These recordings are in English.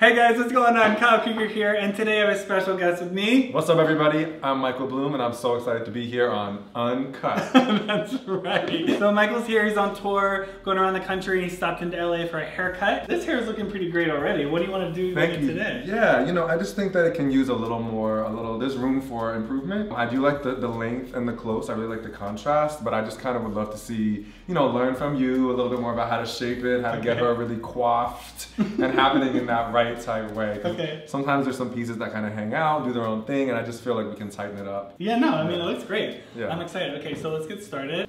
Hey guys, what's going on? Kyle Krieger here, and today I have a special guest with me. What's up, everybody? I'm Michael Blume, and I'm so excited to be here on Uncut. That's right. So Michael's here, he's on tour, going around the country. He stopped into LA for a haircut. This hair is looking pretty great already. What do you want to do Thank with you. it today? Yeah, you know, I just think that it can use a little more, a little, there's room for improvement. I do like the, the length and the close. I really like the contrast, but I just kind of would love to see, you know, learn from you a little bit more about how to shape it, how to get her really coiffed and happening in that right type way. Okay. Sometimes there's some pieces that kind of hang out, do their own thing, and I just feel like we can tighten it up. Yeah, no, I mean, it looks great. Yeah. I'm excited. Okay, so let's get started.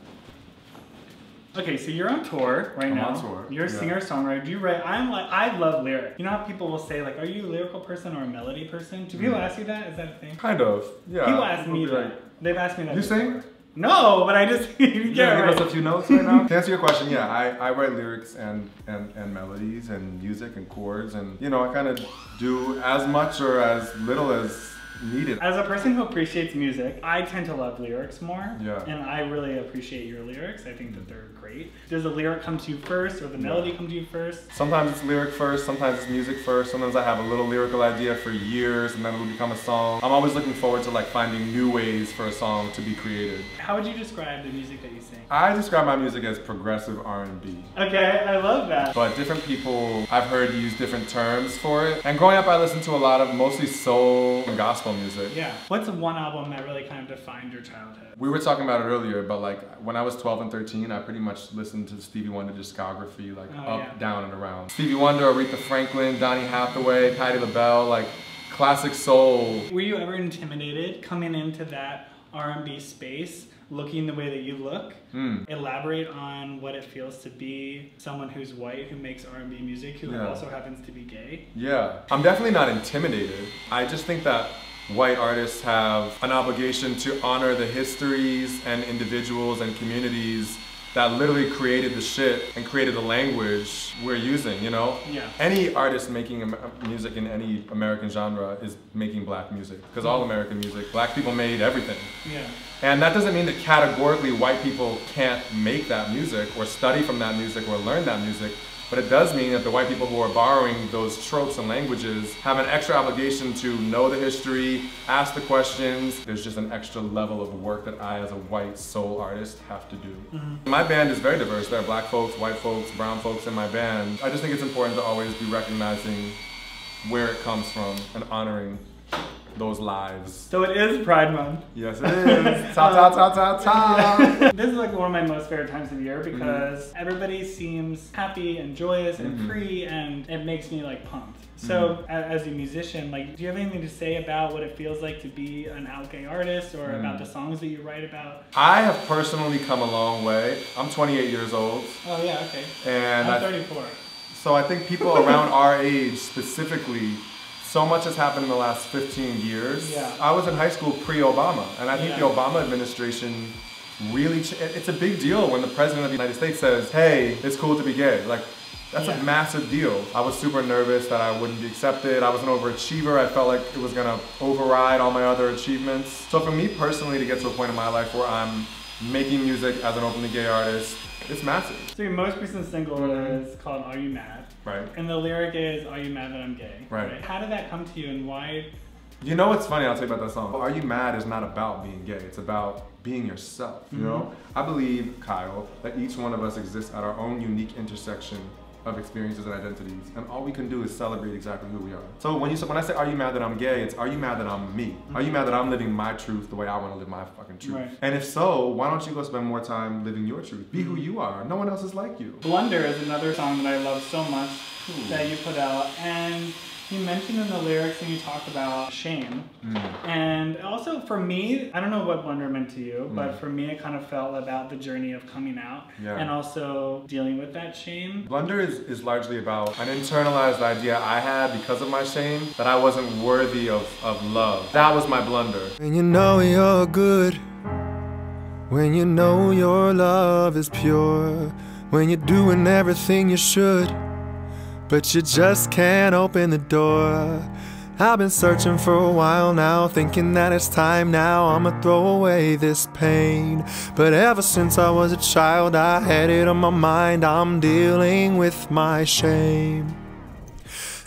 Okay, so you're on tour right I'm now. on tour, You're a yeah. singer songwriter. Do you write? I'm like, I love lyrics. You know how people will say like, "Are you a lyrical person or a melody person?" Do people Mm. ask you that? Is that a thing? Kind of, yeah. people ask me that. like, They've asked me that. You before. sing? No, but I just you Yeah, can't give us a few notes right now. to answer your question, yeah, I, I write lyrics and, and, and melodies and music and chords and you know I kind of do as much or as little as needed. As a person who appreciates music, I tend to love lyrics more. Yeah. And I really appreciate your lyrics. I think that they're great. Does the lyric come to you first or the melody come to you first? Sometimes it's lyric first, sometimes it's music first. Sometimes I have a little lyrical idea for years and then it'll become a song. I'm always looking forward to like finding new ways for a song to be created. How would you describe the music that you sing? I describe my music as progressive R&B. Okay, I love that. But different people I've heard use different terms for it. And growing up, I listened to a lot of mostly soul and gospel music. Yeah. What's one album that really kind of defined your childhood? We were talking about it earlier, but like when I was 12 and 13, I pretty much listened to Stevie Wonder discography, like Oh, up, yeah. down, and around. Stevie Wonder, Aretha Franklin, Donny Hathaway, Patti LaBelle, like classic soul. Were you ever intimidated coming into that R&B space, looking the way that you look? Hmm. Elaborate on what it feels to be someone who's white who makes R&B music who Yeah. also happens to be gay. Yeah, I'm definitely not intimidated. I just think that white artists have an obligation to honor the histories and individuals and communities that literally created the shit and created the language we're using, you know? Yeah. Any artist making music in any American genre is making black music because all American music, black people made everything. Yeah. And that doesn't mean that categorically white people can't make that music or study from that music or learn that music. But it does mean that the white people who are borrowing those tropes and languages have an extra obligation to know the history, ask the questions. There's just an extra level of work that I, as a white soul artist, have to do. Mm-hmm. My band is very diverse. There are black folks, white folks, brown folks in my band. I just think it's important to always be recognizing where it comes from and honoring those lives. So it is Pride Month. Yes, it is. ta ta ta ta ta. this is like one of my most favorite times of the year Mm-hmm. because everybody seems happy and joyous and Mhm. free and it makes me like pumped. So as a musician, like do you have anything to say about what it feels like to be an out gay artist or about Mm. the songs that you write about? I have personally come a long way. I'm 28 years old, Oh yeah, okay. and I'm I, 34. so I think people around our age specifically, so much has happened in the last 15 years. Yeah. I was in high school pre-Obama, and I think Yeah. the Obama administration really, ch it's a big deal when the president of the United States says, hey, it's cool to be gay. Like, that's Yeah. a massive deal. I was super nervous that I wouldn't be accepted. I was an overachiever. I felt like it was gonna override all my other achievements. So for me personally to get to a point in my life where I'm making music as an openly gay artist, it's massive, So your most recent single Mhm. is called Are You Mad? Right? And the lyric is Are you mad that I'm gay? Right. How did that come to you and why You know what's funny? I'll tell you about that song. Are You Mad is not about being gay. It's about being yourself, you mm-hmm. know? I believe, Kyle, that each one of us exists at our own unique intersection of experiences and identities, and all we can do is celebrate exactly who we are. So when you when I say, "Are you mad that I'm gay?" It's, "Are you mad that I'm me? Are you mad that I'm living my truth the way I want to live my fucking truth?" Right. And if so, why don't you go spend more time living your truth? Be who mm-hmm. you are. No one else is like you. Blunder is another song that I love so much Ooh. that you put out, and you mentioned in the lyrics and you talk about shame. Mm. And also for me, I don't know what Blunder meant to you, but Mm. for me, it kind of felt about the journey of coming out Yeah. and also dealing with that shame. Blunder is, is largely about an internalized idea I had because of my shame that I wasn't worthy of, of love. That was my blunder. When you know you're good, when you know your love is pure, when you're doing everything you should, but you just can't open the door. I've been searching for a while now, thinking that it's time now. I'ma throw away this pain. But ever since I was a child, I had it on my mind. I'm dealing with my shame.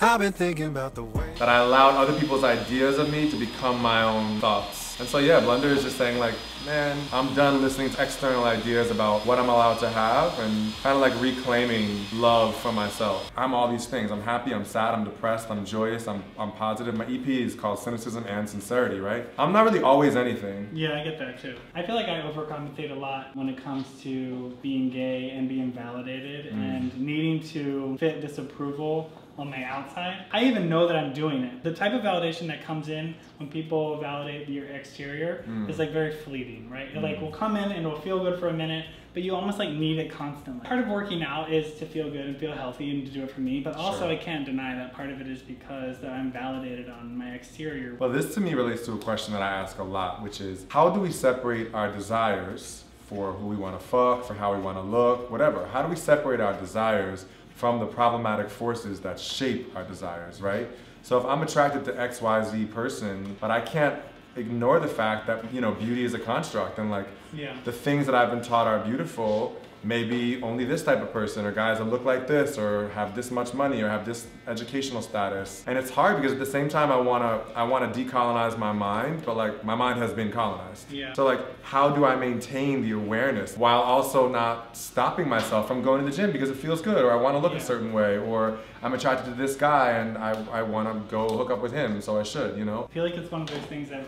I've been thinking about the way. that I allowed other people's ideas of me to become my own thoughts. And so yeah, Blunder is just saying like, man, I'm done listening to external ideas about what I'm allowed to have and kind of like reclaiming love for myself. I'm all these things. I'm happy, I'm sad, I'm depressed, I'm joyous, I'm, I'm positive. My EP is called Cynicism and Sincerity, right? I'm not really always anything. Yeah, I get that too. I feel like I overcompensate a lot when it comes to being gay and being validated mm. and needing to fit this approval on my outside. I even know that I'm doing it. The type of validation that comes in when people validate your exterior hmm. is like very fleeting, right? It like hmm. will come in and it'll feel good for a minute, but you almost like need it constantly. Part of working out is to feel good and feel healthy and to do it for me, but also Sure. I can't deny that part of it is because that I'm validated on my exterior. Well, this to me relates to a question that I ask a lot, which is how do we separate our desires for who we want to fuck, for how we want to look, whatever? How do we separate our desires from the problematic forces that shape our desires, right? So if I'm attracted to XYZ person, but I can't ignore the fact that, you know, beauty is a construct and like Yeah. the things that I've been taught are beautiful, maybe only this type of person or guys that look like this or have this much money or have this educational status. And it's hard because at the same time I wanna I wanna decolonize my mind, but like my mind has been colonized. Yeah. So like how do I maintain the awareness while also not stopping myself from going to the gym because it feels good or I wanna look Yeah. a certain way or I'm attracted to this guy and I, I wanna go hook up with him, so I should, you know? I feel like it's one of those things that,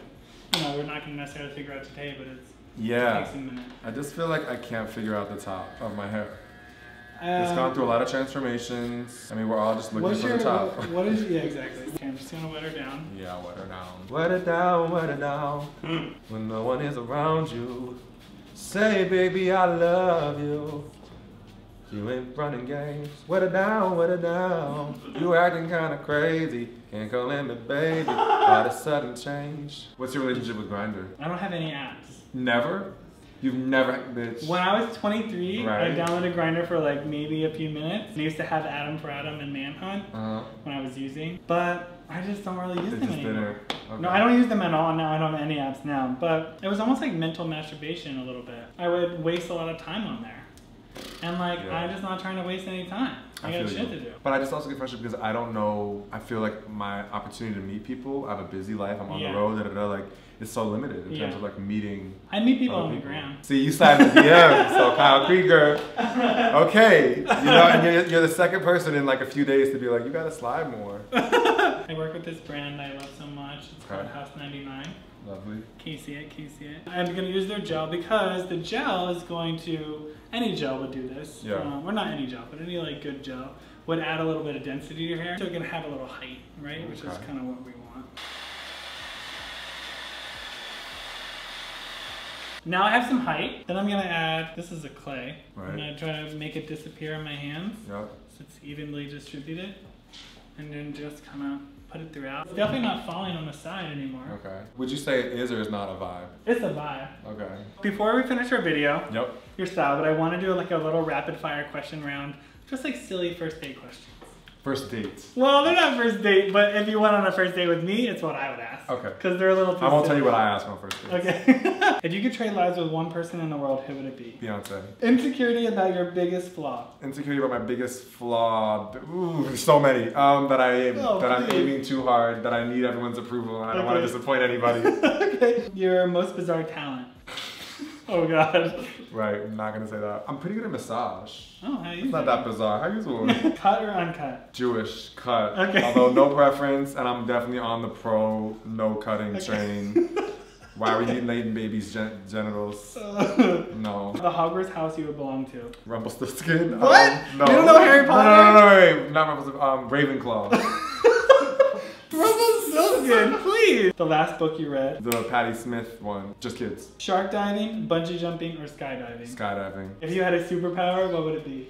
you know, we're not going to necessarily figure out today, but it's, it Yeah. takes a minute. I just feel like I can't figure out the top of my hair. Um, It's gone through a lot of transformations. I mean, we're all just looking for your, the top. what- what is, yeah, exactly. Okay, I'm just to wet her down. Yeah, wet her down. Wet it down, wet it down. When no one is around you. Say, baby, I love you. You ain't running games. Wet it down, wet it down. You acting kinda crazy. Can't call me baby. All of a sudden change. What's your relationship with Grindr? I don't have any apps. Never? You've never, bitch. When I was 23, Right. I downloaded Grindr for like maybe a few minutes. And I used to have Adam for Adam and Manhunt Uh, when I was using, but I just don't really use it them anymore. Okay. No, I don't use them at all now. I don't have any apps now. But it was almost like mental masturbation a little bit. I would waste a lot of time on there. And like, Yeah. I'm just not trying to waste any time. I, got feel shit you. to do. But I just also get frustrated because I don't know. I feel like my opportunity to meet people. I have a busy life. I'm on Yeah. the road. Da, da, da, like it's so limited in Yeah. terms of like meeting. I meet people on the gram. See, you slide in the DM. so Kyle Krieger. Okay, you know, and you're, you're the second person in like a few days to be like, you gotta slide more. I work with this brand I love so much. It's called House 99. Lovely. Casey it, Casey it. I'm gonna use their gel because the gel is going to any gel would do this. Yeah. Um, or not any gel, but any like good gel would add a little bit of density to your hair, so it can have a little height, right? Which is kind of what we want. Now I have some height. Then I'm gonna add. This is a clay. Right. I'm gonna try to make it disappear in my hands Yep. so it's evenly distributed, and then just kind of put it throughout. It's definitely not falling on the side anymore. Okay. Would you say it is or is not a vibe? It's a vibe. Okay. Before we finish our video, Yep. your style, but I want to do like a little rapid fire question round, just like silly first date questions. First dates. Well, they're not first date, but if you went on a first date with me, it's what I would ask. Okay. Because they're a little too I won't tell you what I ask on first dates. Okay. if you could trade lives with one person in the world, who would it be? Beyonce. Insecurity about your biggest flaw. Insecurity about my biggest flaw. Ooh, so many. Um, that I Oh, that I'm aiming too hard. That I need everyone's approval, and I don't want to disappoint anybody. okay. Your most bizarre talent. oh God. right. I'm not gonna say that. I'm pretty good at massage. Oh, how you? It's not that bizarre. How you doing? Cut or uncut? Jewish cut. Okay. Although no preference, and I'm definitely on the pro no cutting Okay. train. Why are we mutilating babies' gen- genitals? the No. The Hogwarts house you would belong to. Rumpelstiltskin. What? Um, no. You don't know Harry Potter? No, no, no, no, wait, wait. Not Rumpelstiltskin. Um, Ravenclaw. Rumpelstiltskin, please. The last book you read. the Patti Smith one. Just kids. Shark diving, bungee jumping, or skydiving? Skydiving. If you had a superpower, what would it be?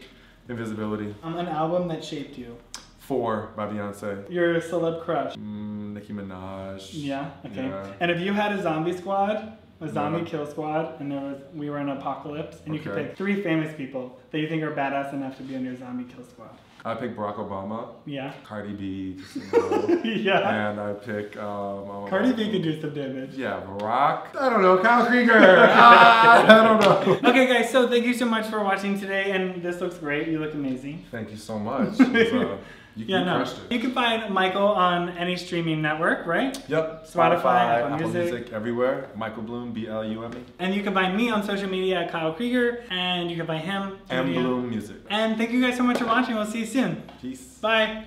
Invisibility. Um, an album that shaped you. Four by Beyonce. Your celeb crush. Mm, Nicki Minaj. Yeah. Okay. Yeah. And if you had a zombie squad, a zombie Yeah. kill squad, and there was we were in an apocalypse, and you could pick three famous people that you think are badass enough to be on your zombie kill squad. I pick Barack Obama, Yeah. Cardi B, just, you know, yeah. and I pick um, Cardi B could do some damage. Yeah, Barack. I don't know, Kyle Krieger. ah, I don't know. Okay, guys. So thank you so much for watching today, and this looks great. You look amazing. Thank you so much. You, Yeah, you no. You can find Michael on any streaming network, right? Yep. Spotify, Apple Apple Music. Music, everywhere. Michael Blume, B L U M E. And you can find me on social media at Kyle Krieger, and you can find him. And Blume Music. And thank you guys so much for watching. We'll see you soon. Peace. Bye.